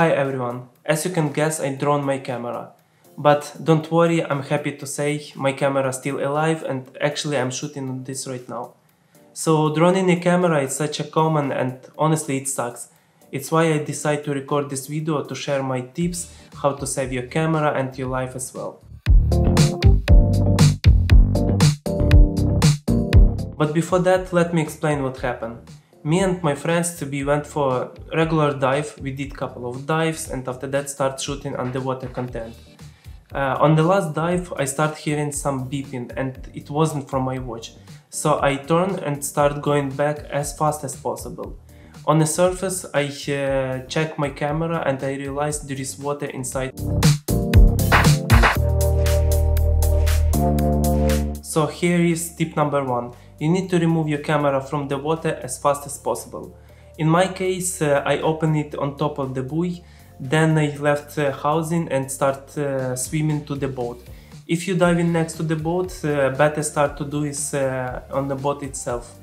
Hi everyone, as you can guess I drawn my camera. But don't worry, I'm happy to say my camera is still alive and actually I'm shooting on this right now. So droning a camera is such a common and honestly it sucks. It's why I decided to record this video to share my tips how to save your camera and your life as well. But before that, let me explain what happened. Me and my friends we went for a regular dive, we did couple of dives and after that start shooting underwater content. Uh, on the last dive I start hearing some beeping and it wasn't from my watch. So I turn and start going back as fast as possible. On the surface I uh, check my camera and I realize there is water inside. So here is tip number one you need to remove your camera from the water as fast as possible. In my case, uh, I open it on top of the buoy, then I left uh, housing and start uh, swimming to the boat. If you dive in next to the boat, uh, better start to do is uh, on the boat itself.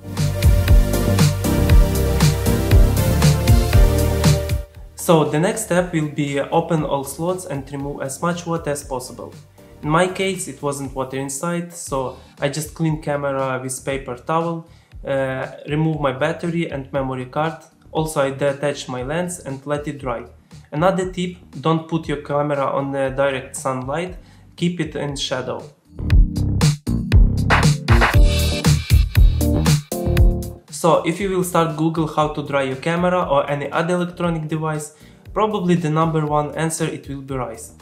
So the next step will be open all slots and remove as much water as possible. In my case it wasn't water inside, so I just cleaned camera with paper towel, uh, remove my battery and memory card, also I detach my lens and let it dry. Another tip, don't put your camera on the direct sunlight, keep it in shadow. So if you will start Google how to dry your camera or any other electronic device, probably the number one answer it will be rice.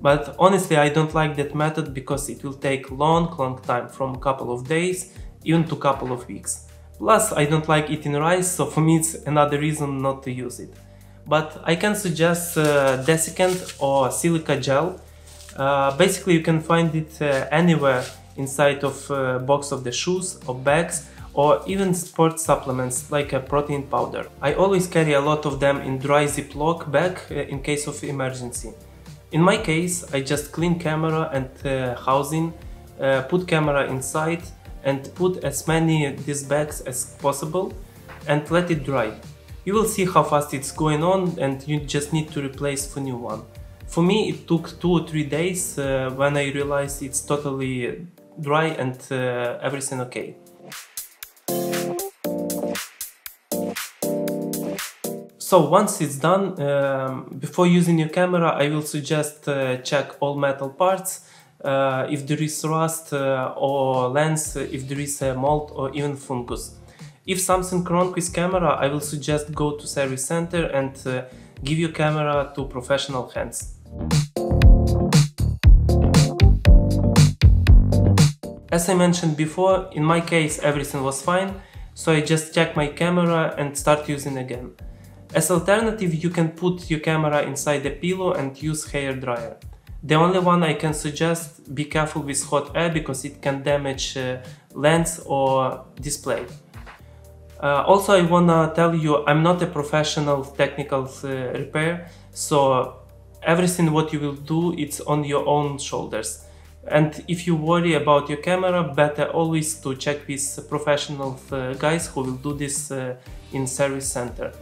But honestly, I don't like that method because it will take long, long time from a couple of days even to couple of weeks. Plus, I don't like eating rice, so for me it's another reason not to use it. But I can suggest uh, desiccant or silica gel. Uh, basically, you can find it uh, anywhere inside of uh, box of the shoes or bags or even sport supplements like a protein powder. I always carry a lot of them in dry Ziploc bag uh, in case of emergency. In my case, I just clean camera and uh, housing, uh, put camera inside and put as many these bags as possible and let it dry. You will see how fast it's going on and you just need to replace for new one. For me it took 2 or 3 days uh, when I realized it's totally dry and uh, everything okay. So once it's done, um, before using your camera, I will suggest uh, check all metal parts, uh, if there is rust uh, or lens, if there is a mold or even fungus. If something wrong with camera, I will suggest go to service center and uh, give your camera to professional hands. As I mentioned before, in my case everything was fine, so I just check my camera and start using again. As alternative, you can put your camera inside the pillow and use hair dryer. The only one I can suggest, be careful with hot air because it can damage uh, lens or display. Uh, also, I wanna tell you, I'm not a professional technical uh, repair, so everything what you will do, it's on your own shoulders. And if you worry about your camera, better always to check with professional uh, guys who will do this uh, in service center.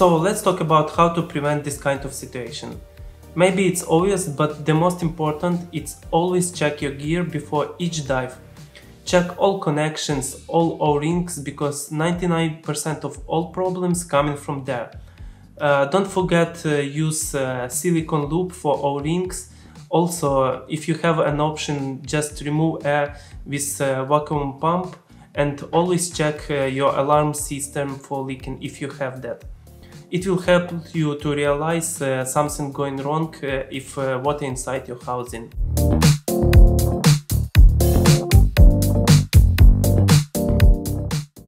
So let's talk about how to prevent this kind of situation. Maybe it's obvious, but the most important it's always check your gear before each dive. Check all connections, all O-rings, because 99% of all problems coming from there. Uh, don't forget to use uh, silicone lube for O-rings. Also, if you have an option, just remove air with a vacuum pump and always check uh, your alarm system for leaking if you have that. It will help you to realize uh, something going wrong uh, if uh, water inside your housing.